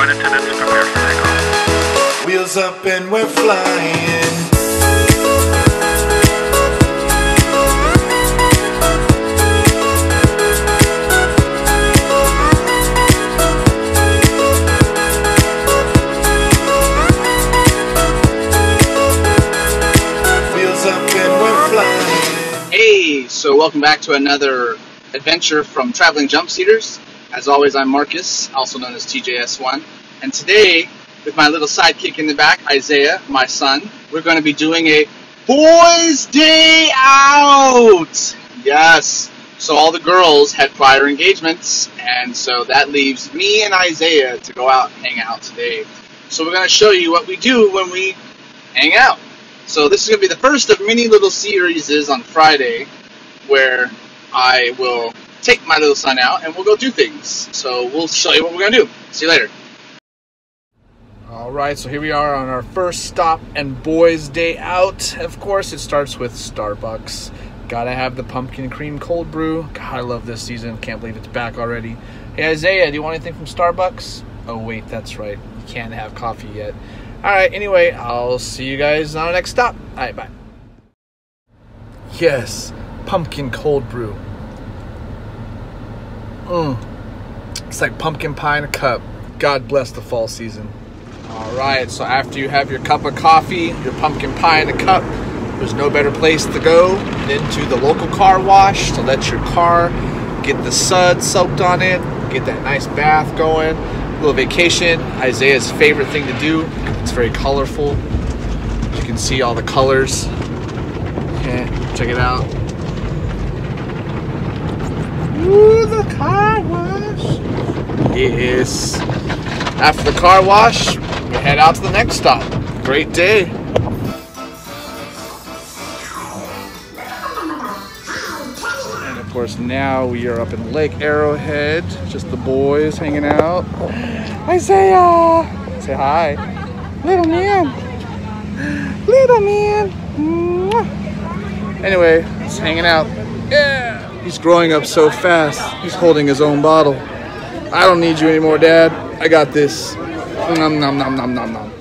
Flight attendants prepare for takeoff. Wheels up and we're flying. Wheels up and we're flying. Hey, so welcome back to another adventure from Traveling Jumpseaters. As always, I'm Marcus, also known as TJS1. And today, with my little sidekick in the back, Isaiah, my son, we're going to be doing a Boys' Day Out! Yes! So all the girls had prior engagements, and so that leaves me and Isaiah to go out and hang out today. So we're going to show you what we do when we hang out. So this is going to be the first of many little series on Friday where I will take my little son out and we'll go do things. So we'll show you what we're going to do. See you later. All right, so here we are on our first stop and boys' day out. Of course, it starts with Starbucks. Gotta have the pumpkin cream cold brew. God, I love this season. Can't believe it's back already. Hey, Isaiah, do you want anything from Starbucks? Oh, wait, that's right. You can't have coffee yet. All right, anyway, I'll see you guys on the next stop. All right, bye. Yes, pumpkin cold brew. Mmm. It's like pumpkin pie in a cup. God bless the fall season. All right, so after you have your cup of coffee, your pumpkin pie in a cup, there's no better place to go than to the local car wash to let your car get the suds soaked on it, get that nice bath going. A little vacation, Isaiah's favorite thing to do. It's very colorful. You can see all the colors. Check it out. Ooh, the car wash. Yes. After the car wash, we head out to the next stop. Great day. And of course, now we are up in Lake Arrowhead. Just the boys hanging out. Isaiah! Uh, say hi. Little man. Little man. Anyway, just hanging out. Yeah! He's growing up so fast. He's holding his own bottle. I don't need you anymore, Dad. I got this. Nom nom nom nom nom nom.